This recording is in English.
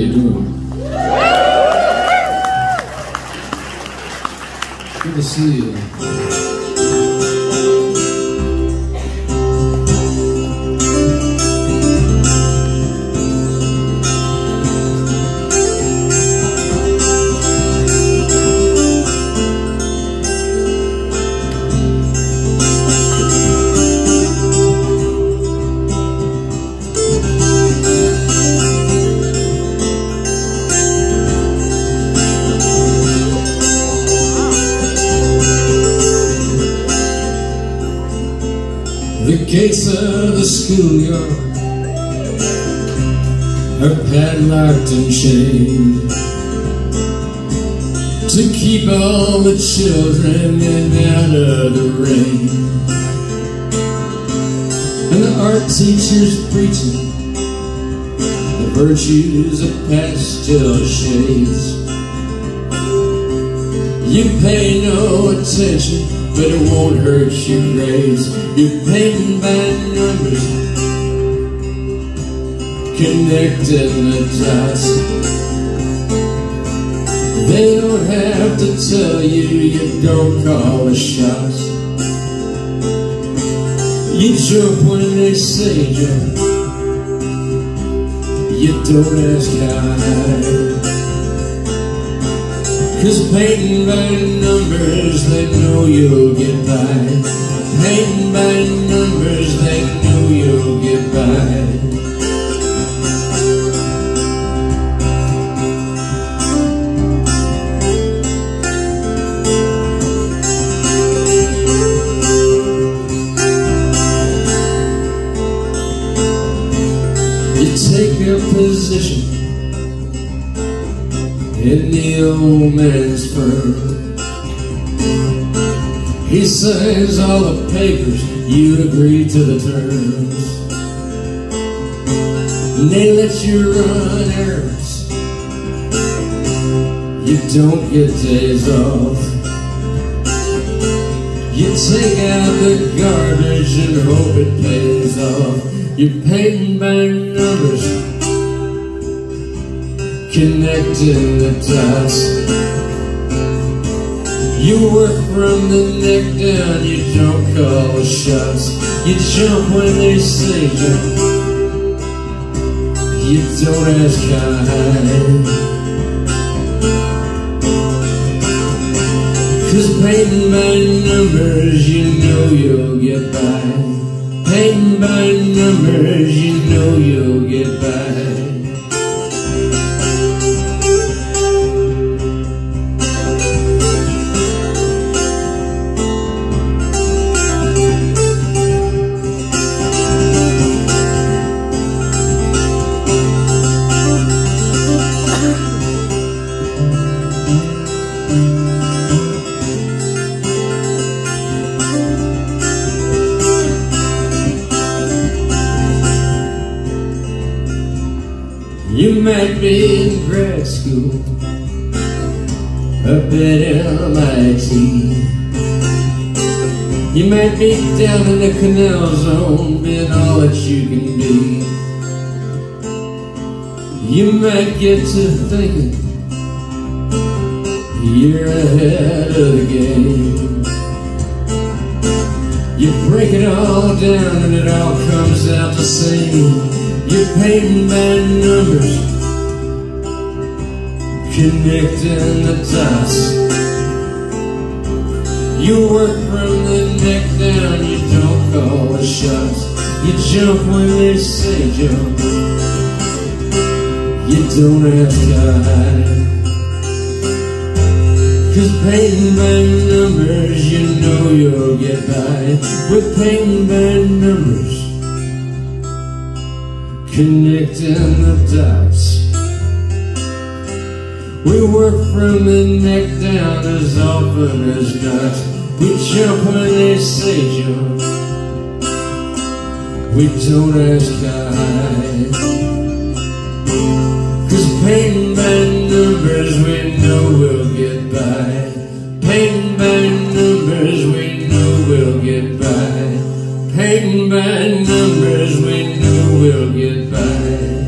you doing? Good to see gates of the schoolyard are padlocked and chained to keep all the children in out of the rain. And the art teacher's preaching the virtues of pastel shades. You pay no attention, but it won't hurt you, grades. You're painting by numbers, connecting the dots. They don't have to tell you, you don't call the shots. You jump when they say jump. You don't ask how. Cause painting by numbers, they know you'll get by. Painting by numbers, they know you'll get by. You take a position in the old man's firm. He signs all the papers, you'd agree to the terms. And they let you run errands. You don't get days off. You take out the garbage and hope it pays off. You're painting by numbers connecting the dots. You work from the neck down, you don't call the shots. You jump when they say jump. You don't ask how. Cause painting by numbers, you know you'll get by. Painting by numbers, you know you'll get by. You might be in grad school up at MIT. You might be down in the canal zone, being all that you can be. You might get to thinking you're ahead of the game. You break it all down and it all comes out the same. You're painting by numbers, connecting the dots. You work from the neck down, you don't call the shots. You jump when they say jump. You don't ask high. Cause painting by numbers, you know you'll get by. With painting by numbers connecting the dots. We work from the neck down as often as not. We jump when they say jump. We don't ask why. Cause pain by numbers we know we'll get by. Pain by numbers we know we'll get by. Pain by numbers we know we'll get by.